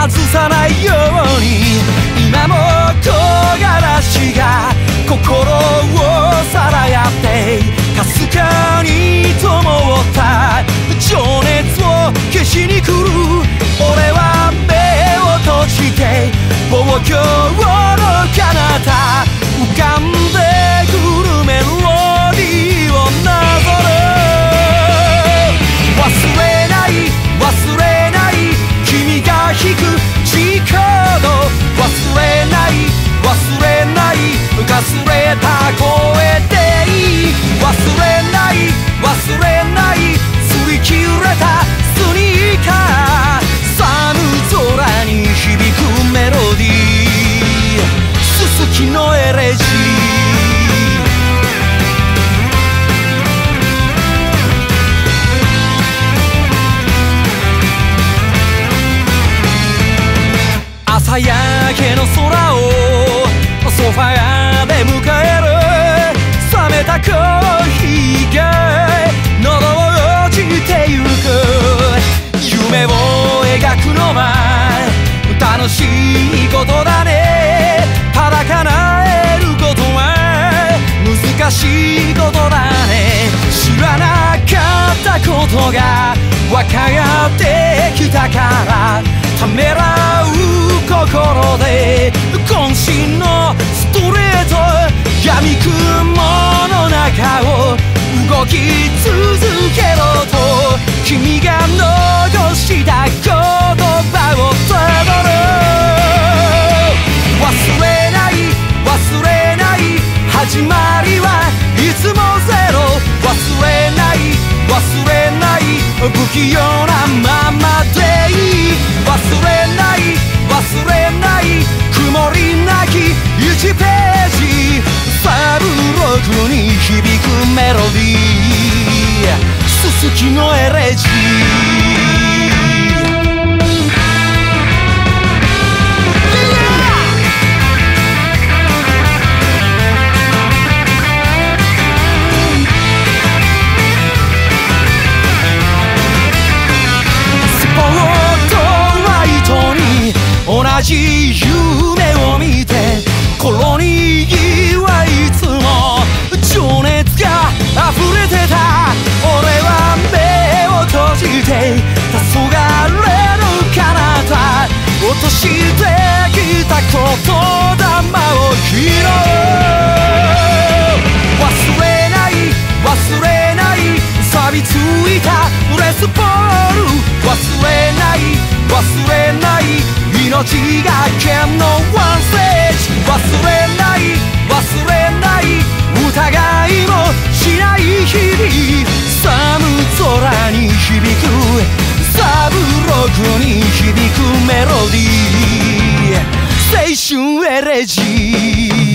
外さないように今も唐辛子が心をさらやってかすかに灯った情熱を消しに来る俺は目を閉じて望郷朝焼けの空をソファーで迎える冷めたコーヒーが喉を落ちてゆく。夢を描くのは楽しいことだね。ただ叶えることは難しいことだね。知らなかったことが分かってきたから。ためらうき続けろと君が残した言葉をたどる忘れない忘れない始まりはいつもゼロ。忘れない忘れない不器用なままでいい忘れない忘れない曇りなき1ページ。サブログに響くメロディー。すすきのエレジスポットライトに同じ夢してきた言霊を拾う忘れない忘れない錆びついたレスポール忘れない忘れない命がけのワンステージ忘れない忘れない疑いもしない日々寒空に響くサブロックに響くメロディー 슈에레지.